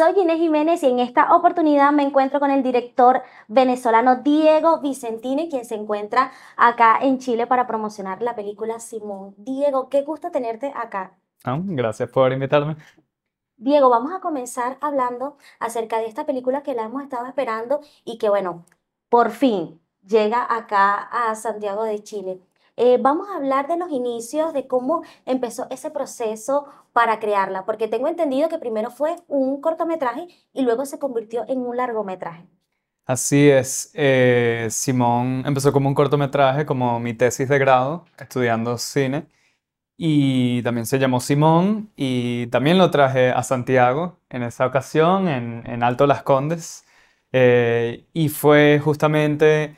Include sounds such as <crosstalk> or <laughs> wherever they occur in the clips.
Soy Inés Jiménez y en esta oportunidad me encuentro con el director venezolano Diego Vicentini, quien se encuentra acá en Chile para promocionar la película Simón. Diego, qué gusto tenerte acá. Ah, gracias por invitarme. Diego, vamos a comenzar hablando acerca de esta película que la hemos estado esperando y que, bueno, por fin llega acá a Santiago de Chile. Eh, vamos a hablar de los inicios, de cómo empezó ese proceso para crearla, porque tengo entendido que primero fue un cortometraje y luego se convirtió en un largometraje. Así es, eh, Simón empezó como un cortometraje, como mi tesis de grado, estudiando cine, y también se llamó Simón, y también lo traje a Santiago en esa ocasión, en, Alto Las Condes, eh, y fue justamente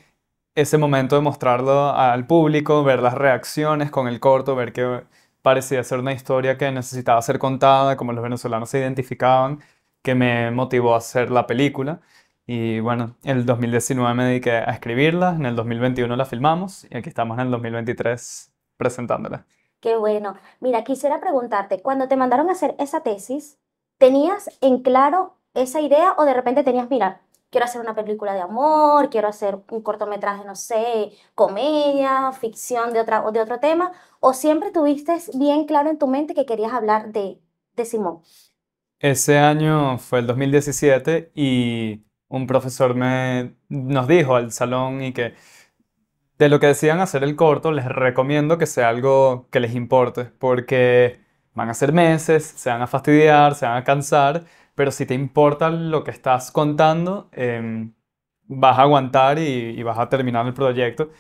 ese momento de mostrarlo al público, ver las reacciones con el corto, ver que parecía ser una historia que necesitaba ser contada, como los venezolanos se identificaban, que me motivó a hacer la película. Y bueno, en el 2019 me dediqué a escribirla, en el 2021 la filmamos y aquí estamos en el 2023 presentándola. Qué bueno. Mira, quisiera preguntarte, cuando te mandaron a hacer esa tesis, ¿tenías en claro esa idea o de repente tenías, mira, quiero hacer una película de amor, quiero hacer un cortometraje, no sé, comedia, ficción de, otra, de otro tema, o siempre tuviste bien claro en tu mente que querías hablar de, de Simón? Ese año fue el 2017 y un profesor me, nos dijo al salón y que de lo que decían hacer el corto, les recomiendo que sea algo que les importe, porque van a ser meses, se van a fastidiar, se van a cansar, pero si te importa lo que estás contando, em, vas a aguantar y, vas a terminar el proyecto.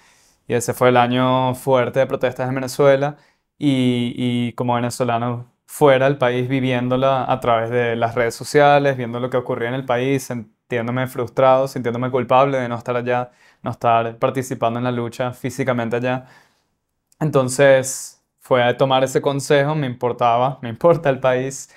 Y ese fue el año fuerte de protestas en Venezuela y, y como venezolano fuera del país viviéndola a través de las redes sociales, viendo lo que ocurría en el país, sintiéndome frustrado, sintiéndome culpable de no estar allá, no estar participando en la lucha físicamente allá. Entonces fue a tomar ese consejo, me importaba, me importa el país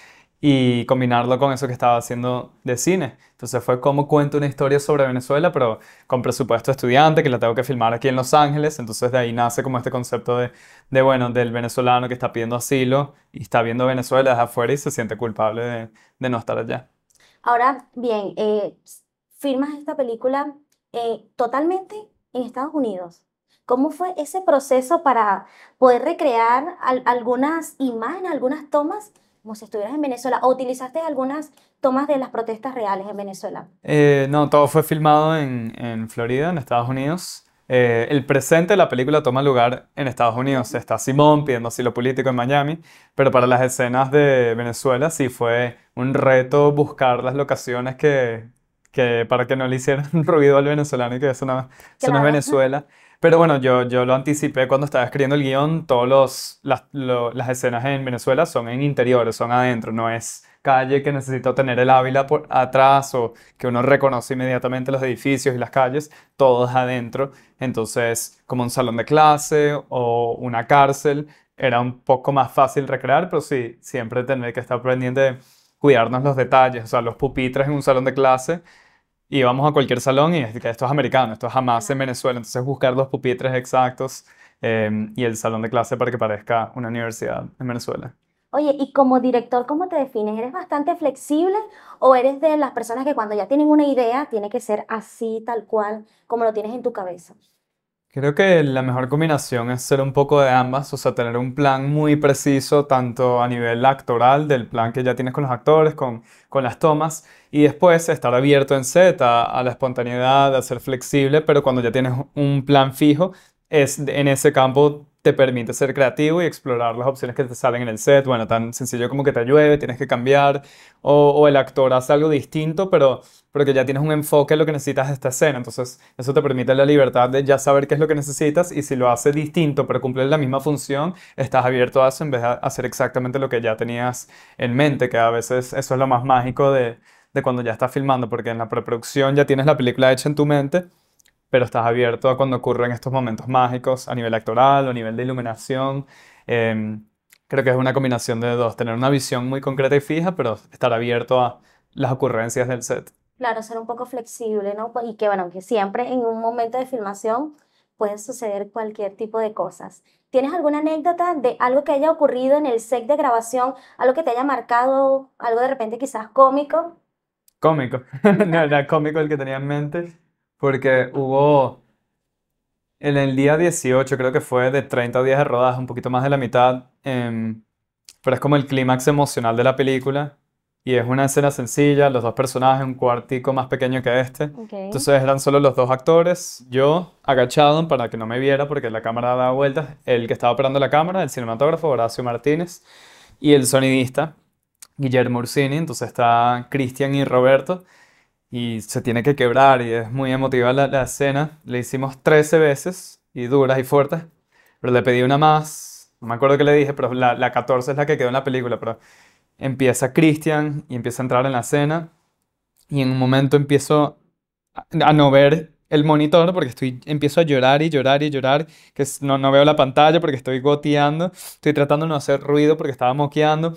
y combinarlo con eso que estaba haciendo de cine. Entonces fue como cuento una historia sobre Venezuela, pero con presupuesto estudiante, que la tengo que filmar aquí en Los Ángeles. Entonces de ahí nace como este concepto de, de bueno, del venezolano que está pidiendo asilo y está viendo Venezuela desde afuera y se siente culpable de, de no estar allá. Ahora, bien, eh, filmas esta película eh, totalmente en Estados Unidos. ¿Cómo fue ese proceso para poder recrear algunas imágenes, algunas tomas como si estuvieras en Venezuela, o utilizaste algunas tomas de las protestas reales en Venezuela? Eh, no, todo fue filmado en, en Florida, en Estados Unidos. Eh, el presente de la película toma lugar en Estados Unidos. Está Simón pidiendo asilo político en Miami, pero para las escenas de Venezuela sí fue un reto buscar las locaciones que, que para que no le hicieran <laughs> ruido al venezolano y que eso no, eso no es Venezuela. Pero bueno, yo, yo lo anticipé cuando estaba escribiendo el guion. Todas las, las escenas en Venezuela son en interiores, son adentro, no es calle que necesito tener el Ávila por atrás o que uno reconoce inmediatamente los edificios y las calles, todo es adentro. Entonces, como un salón de clase o una cárcel, era un poco más fácil recrear, pero sí, siempre tener que estar pendiente de cuidarnos los detalles, o sea, los pupitres en un salón de clase íbamos a cualquier salón y esto es americano, esto es jamás en Venezuela. Entonces buscar los pupitres exactos em, y el salón de clase para que parezca una universidad en Venezuela. Oye, y como director, ¿cómo te defines? ¿Eres bastante flexible o eres de las personas que cuando ya tienen una idea tiene que ser así, tal cual, como lo tienes en tu cabeza? Creo que la mejor combinación es ser un poco de ambas, o sea, tener un plan muy preciso, tanto a nivel actoral, del plan que ya tienes con los actores, con, con las tomas, y después estar abierto en set a, la espontaneidad, a ser flexible, pero cuando ya tienes un plan fijo, es en ese campo te permite ser creativo y explorar las opciones que te salen en el set. Bueno, tan sencillo como que te llueve, tienes que cambiar, o, o, el actor hace algo distinto, pero, pero que ya tienes un enfoque en lo que necesitas de esta escena. Entonces, eso te permite la libertad de ya saber qué es lo que necesitas y si lo hace distinto, pero cumple la misma función, estás abierto a eso en vez de hacer exactamente lo que ya tenías en mente, que a veces eso es lo más mágico de, de cuando ya estás filmando, porque en la preproducción ya tienes la película hecha en tu mente pero estás abierto a cuando ocurren estos momentos mágicos a nivel actoral o a nivel de iluminación. Em, creo que es una combinación de dos, tener una visión muy concreta y fija, pero estar abierto a las ocurrencias del set. Claro, ser un poco flexible, ¿no? Y que bueno, que siempre en un momento de filmación puede suceder cualquier tipo de cosas. ¿Tienes alguna anécdota de algo que haya ocurrido en el set de grabación, algo que te haya marcado, algo de repente quizás cómico? cómico. <laughs> No era cómico el que tenía en mente, porque hubo en el día 18, creo que fue de 30 días de rodaje, un poquito más de la mitad, em, pero es como el clímax emocional de la película. Y es una escena sencilla, los dos personajes, un cuartico más pequeño que este. Entonces eran solo los dos actores, yo agachado para que no me viera porque la cámara daba vueltas, el que estaba operando la cámara, el cinematógrafo Horacio Martínez y el sonidista Guillermo Ursini. Entonces está Cristian y Roberto y se tiene que quebrar y es muy emotiva la, la escena. Le hicimos 13 veces y duras y fuertes, pero le pedí una más, no me acuerdo qué le dije, pero la, la 14 es la que quedó en la película, pero empieza Cristian y empieza a entrar en la escena y en un momento empiezo a, no ver el monitor porque estoy, empiezo a llorar y llorar y llorar, que no, no veo la pantalla porque estoy goteando, estoy tratando de no hacer ruido porque estaba moqueando.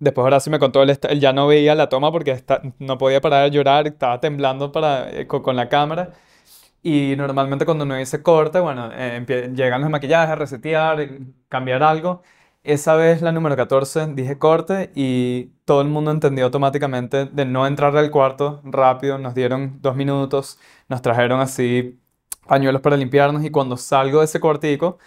Después Horacio me contó, él, él ya no veía la toma porque está- no podía parar de llorar, estaba temblando para, eh, co- con, la cámara. Y normalmente cuando no hice corte, bueno, eh, llegan los maquillajes, resetear, eh, cambiar algo. Esa vez, la número 14, dije corte y todo el mundo entendió automáticamente de no entrar al cuarto rápido. Nos dieron dos minutos, nos trajeron así pañuelos para limpiarnos y cuando salgo de ese cuartico,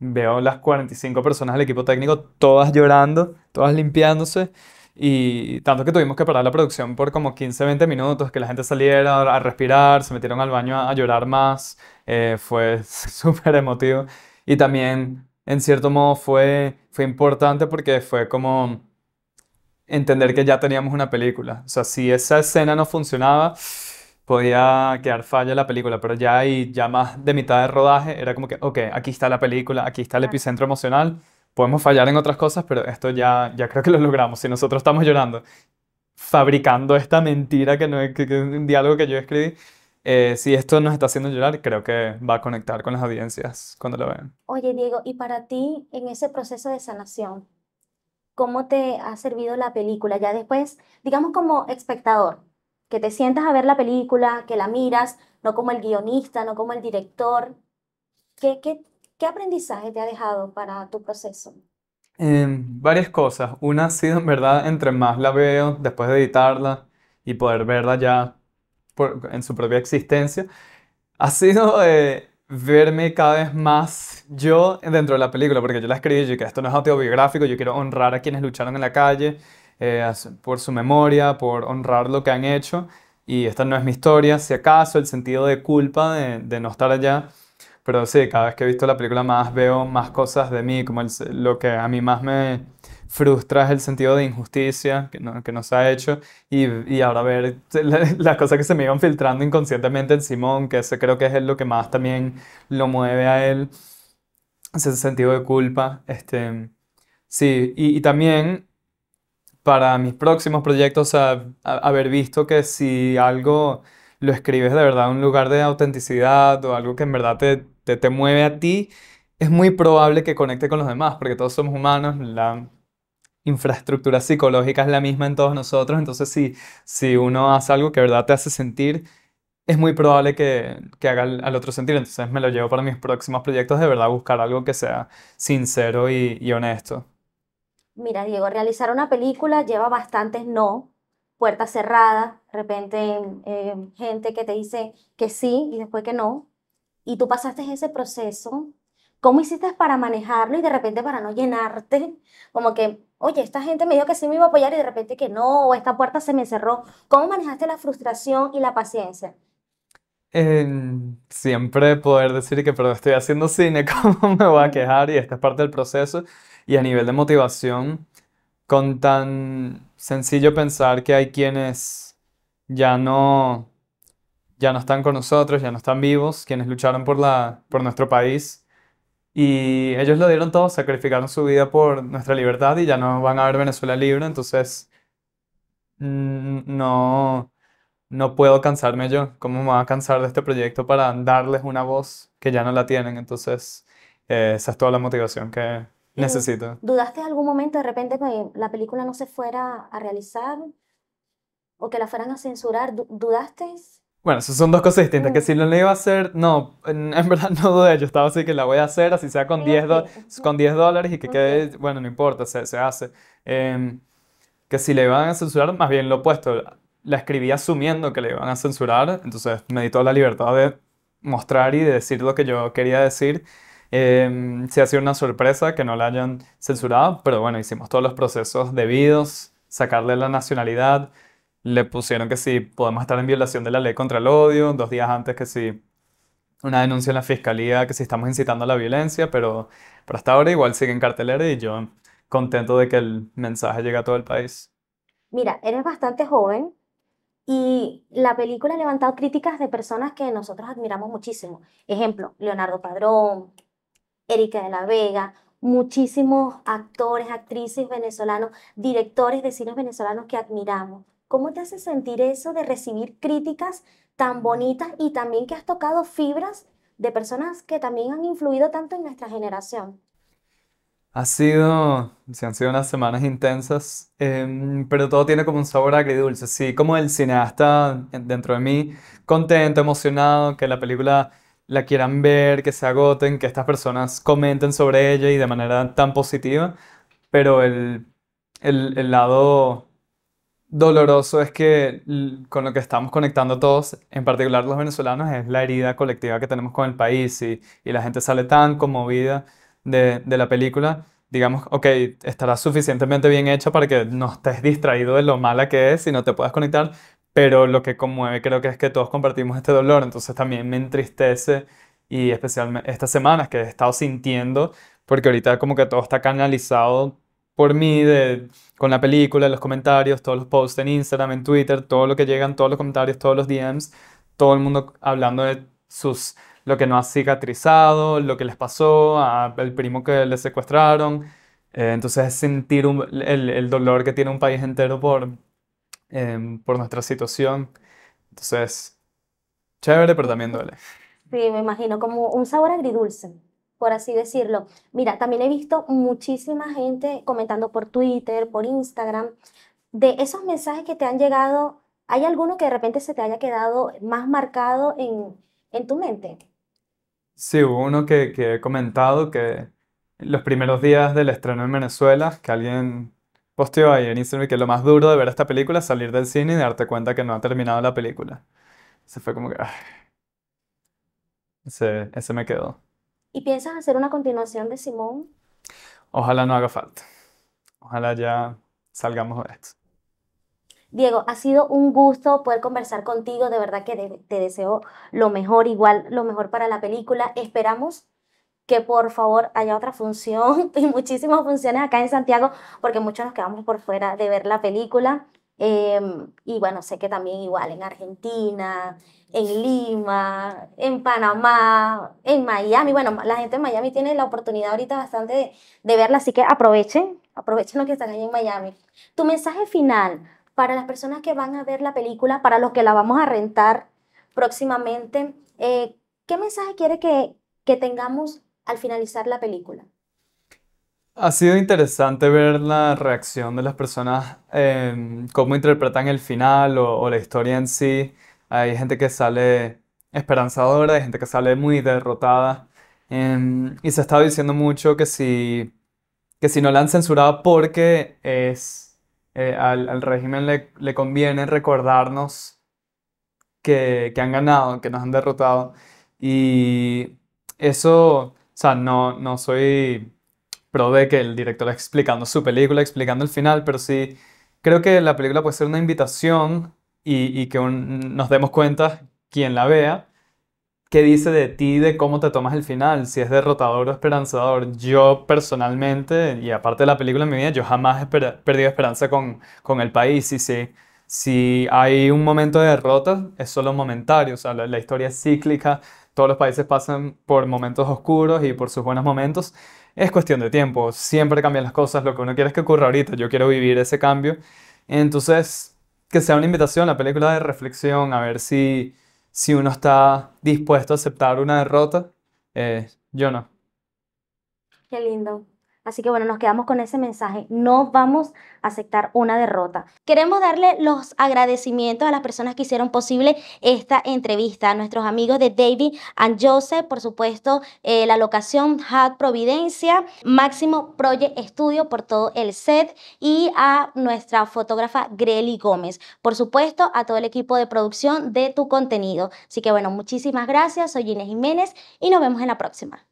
veo las 45 personas del equipo técnico, todas llorando, todas limpiándose. Y tanto que tuvimos que parar la producción por como 15, 20 minutos, que la gente saliera a respirar, se metieron al baño a, a llorar más. eh, fue <laughs> súper emotivo. Y también, en cierto modo, fue, fue importante porque fue como entender que ya teníamos una película. O sea, si esa escena no funcionaba, podía quedar falla la película, pero ya ahí, ya más de mitad de rodaje, era como que, ok, aquí está la película, aquí está el epicentro emocional, podemos fallar en otras cosas, pero esto ya, ya creo que lo logramos. Si nosotros estamos llorando, fabricando esta mentira que no es que, que es un diálogo que yo escribí, eh, si esto nos está haciendo llorar, creo que va a conectar con las audiencias cuando lo vean. Oye, Diego, y para ti, en ese proceso de sanación, ¿cómo te ha servido la película? Ya después, digamos como espectador, que te sientas a ver la película, que la miras, no como el guionista, no como el director. ¿Qué, qué, qué aprendizaje te ha dejado para tu proceso? Em, varias cosas. Una ha sido, en verdad, entre más la veo, después de editarla y poder verla ya en su propia existencia, ha sido eh, verme cada vez más yo dentro de la película, porque yo la escribí yo que esto no es autobiográfico, yo quiero honrar a quienes lucharon en la calle, eh, por su memoria, por honrar lo que han hecho, y esta no es mi historia, si acaso, el sentido de culpa de, de no estar allá. Pero sí, cada vez que he visto la película más veo más cosas de mí, como el lo que a mí más me frustra es el sentido de injusticia que no, que nos ha hecho y, y ahora ver <laughs> la- las cosas que se me iban filtrando inconscientemente en Simón, que ese creo que es lo que más también lo mueve a él, ese sentido de culpa. Este, sí, y, y también para mis próximos proyectos a- haber visto que si algo lo escribes de verdad un lugar de autenticidad o algo que en verdad te, te, mueve a ti, es muy probable que conecte con los demás, porque todos somos humanos, la infraestructura psicológica es la misma en todos nosotros, entonces si, si uno hace algo que de verdad te hace sentir, es muy probable que, que haga al, otro sentir, entonces me lo llevo para mis próximos proyectos, de verdad buscar algo que sea sincero y honesto. Mira, Diego, realizar una película lleva bastantes no, puertas cerradas, de repente eh, gente que te dice que sí y después que no, y tú pasaste ese proceso. ¿Cómo hiciste para manejarlo y de repente para no llenarte? Como que, oye, esta gente me dijo que sí me iba a apoyar y de repente que no, o esta puerta se me cerró. ¿Cómo manejaste la frustración y la paciencia? En siempre poder decir que, pero estoy haciendo cine, <laughs> ¿cómo me voy a quejar? Y esta es parte del proceso. Y a nivel de motivación, con tan sencillo pensar que hay quienes ya no, ya no están con nosotros, ya no están vivos, quienes lucharon por la, por nuestro país. Y ellos lo dieron todo, sacrificaron su vida por nuestra libertad y ya no van a ver Venezuela libre. Entonces, mm, no. No puedo cansarme yo. ¿Cómo me voy a cansar de este proyecto para darles una voz que ya no la tienen? Entonces, eh, esa es toda la motivación que ¿Y necesito. dudaste algún momento de repente que la película no se fuera a realizar o que la fueran a censurar? ¿Du- ¿Dudaste? Bueno, esas son dos cosas distintas. Que Mm. si lo iba a hacer, no, en, <laughs> en verdad no dudé. Yo estaba así que la voy a hacer, así sea con Sí, 10, do- ok. con 10 dólares y que quede, bueno, no importa, se, se hace. Em, que si le iban a censurar, más bien lo opuesto. La escribí asumiendo que le iban a censurar, entonces me di toda la libertad de mostrar y de decir lo que yo quería decir. Eh, sí ha sido una sorpresa que no la hayan censurado, pero bueno, hicimos todos los procesos debidos, sacarle la nacionalidad, le pusieron que si podemos estar en violación de la ley contra el odio, dos días antes que si una denuncia en la fiscalía, que si estamos incitando a la violencia, pero, pero hasta ahora igual sigue en cartelera y yo contento de que el mensaje llegue a todo el país. Mira, eres bastante joven y la película ha levantado críticas de personas que nosotros admiramos muchísimo. Ejemplo, Leonardo Padrón, Erika de la Vega, muchísimos actores, actrices venezolanos, directores de cine venezolanos que admiramos. ¿Cómo te hace sentir eso de recibir críticas tan bonitas y también que has tocado fibras de personas que también han influido tanto en nuestra generación? Ha sido, sí, han sido unas semanas intensas, em, pero todo tiene como un sabor agridulce. Sí, como el cineasta dentro de mí, contento, emocionado, que la película la quieran ver, que se agoten, que estas personas comenten sobre ella y de manera tan positiva, pero el, el, el lado doloroso es que con lo que estamos conectando todos, en particular los venezolanos, es la herida colectiva que tenemos con el país y, y la gente sale tan conmovida de, la película. Digamos, ok, estará suficientemente bien hecha para que no estés distraído de lo mala que es y no te puedas conectar, pero lo que conmueve creo que es que todos compartimos este dolor, entonces también me entristece y especialmente estas semanas que he estado sintiendo, porque ahorita como que todo está canalizado por mí de, con la película, los comentarios, todos los posts en Instagram, en Twitter, todo lo que llegan, todos los comentarios, todos los DMs, todo el mundo hablando de sus lo que no ha cicatrizado, lo que les pasó, al primo que le secuestraron. Eh, entonces sentir el, el, dolor que tiene un país entero por, em, por nuestra situación. Entonces, chévere, pero también duele. Sí, me imagino, como un sabor agridulce por así decirlo. Mira, también he visto muchísima gente comentando por Twitter, por Instagram, de esos mensajes que te han llegado, ¿hay alguno que de repente se te haya quedado más marcado en, en tu mente? Sí, hubo uno que, que he comentado que los primeros días del estreno en Venezuela, que alguien posteó ahí en Instagram que lo más duro de ver esta película es salir del cine y darte cuenta que no ha terminado la película. Se fue como que... Ese, ese me quedó. ¿Y piensas hacer una continuación de Simón? Ojalá no haga falta. Ojalá ya salgamos de esto. Diego, ha sido un gusto poder conversar contigo. De verdad que te deseo lo mejor, igual lo mejor para la película. Esperamos que por favor haya otra función <laughs> y muchísimas funciones acá en Santiago, porque muchos nos quedamos por fuera de ver la película. Em, y bueno, sé que también igual en Argentina, en Lima, en Panamá, en Miami. Bueno, la gente en Miami tiene la oportunidad ahorita bastante de, de verla, así que aprovechen, aprovechen lo que están ahí en Miami. Tu mensaje final para las personas que van a ver la película, para los que la vamos a rentar próximamente, eh, ¿qué mensaje quiere que, que tengamos al finalizar la película? Ha sido interesante ver la reacción de las personas, eh, cómo interpretan el final o, o la historia en sí. Hay gente que sale esperanzadora, hay gente que sale muy derrotada. Em, y se estado diciendo mucho que si, que si no la han censurado porque es, eh, al, régimen le, conviene recordarnos que, han ganado, que nos han derrotado. Y eso, o sea, no, no soy pro de que el director explicando su película, explicando el final, pero sí creo que la película puede ser una invitación y que nos demos cuenta, quien la vea, qué dice de ti, de cómo te tomas el final, si es derrotador o esperanzador. Yo personalmente, y aparte de la película en mi vida, yo jamás he perdido esperanza con, con el país. Y si, si hay un momento de derrota, es solo momentario, o sea, la, la historia es cíclica, todos los países pasan por momentos oscuros y por sus buenos momentos. Es cuestión de tiempo, siempre cambian las cosas, lo que uno quiere es que ocurra ahorita, yo quiero vivir ese cambio. Entonces, que sea una invitación, la película de reflexión, a ver si, si uno está dispuesto a aceptar una derrota. Eh, yo no. Qué lindo. Así que bueno, nos quedamos con ese mensaje. No vamos a aceptar una derrota. Queremos darle los agradecimientos a las personas que hicieron posible esta entrevista, a nuestros amigos de David and Joseph, por supuesto, eh, la locación Hat Providencia, Máximo Project Studio por todo el set y a nuestra fotógrafa Grely Gómez. Por supuesto, a todo el equipo de producción de tu contenido. Así que bueno, muchísimas gracias. Soy Inés Jiménez y nos vemos en la próxima.